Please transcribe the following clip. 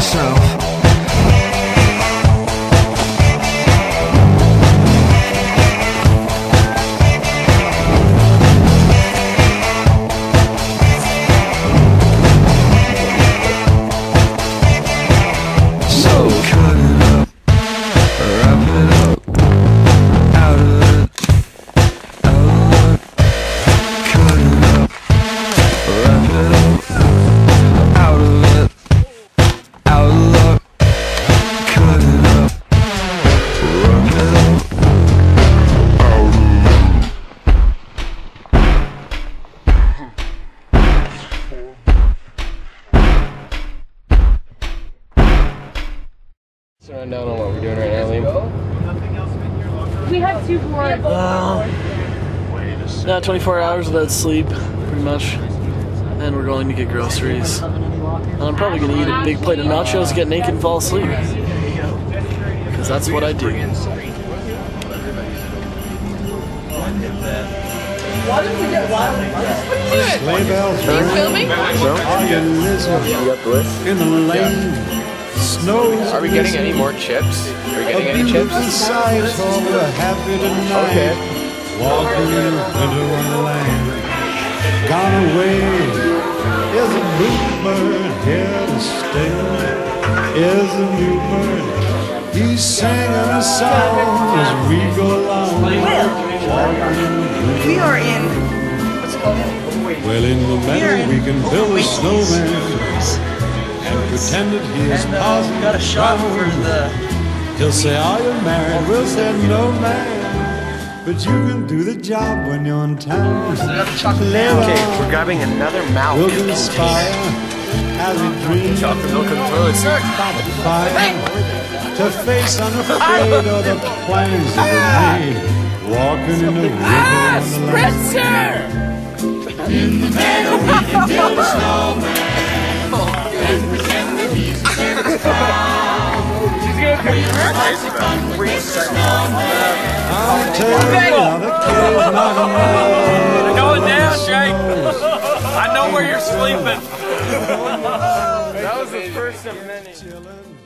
so Let's run down on what we're doing right now, Liam. We have two more. Uh, yeah, 24 hours without sleep, pretty much. And we're going to get groceries. And I'm probably going to eat a big plate of nachos, get naked, and fall asleep. Because that's what I do. Sleigh bells Are you ring. filming? Are you listening? In the lane, snows Are we getting any more chips? Are we getting any chips? We're happy. Okay. Walking in winter wonderland. Gone away is a here to stay. Is a new bird. A song as we go along. Walking in the winter We are in. Well, in the meadow we can build a snowman and pretend that he is uh, positive. Got a shot for the. He'll say, Are you married? We'll say, No, man. But you can do the job when you're in town. Okay, we're grabbing another milk. We'll conspire as we dream Chocolate milk in the toilet, sir. by the fire to face unafraid ah! of the plans that we made. Ah! Walking in the winter wonderland. Ah, I'll tell you now, the kid is not around. Going down, Jake. I know where you're sleeping. That was the first of many. Chillin'.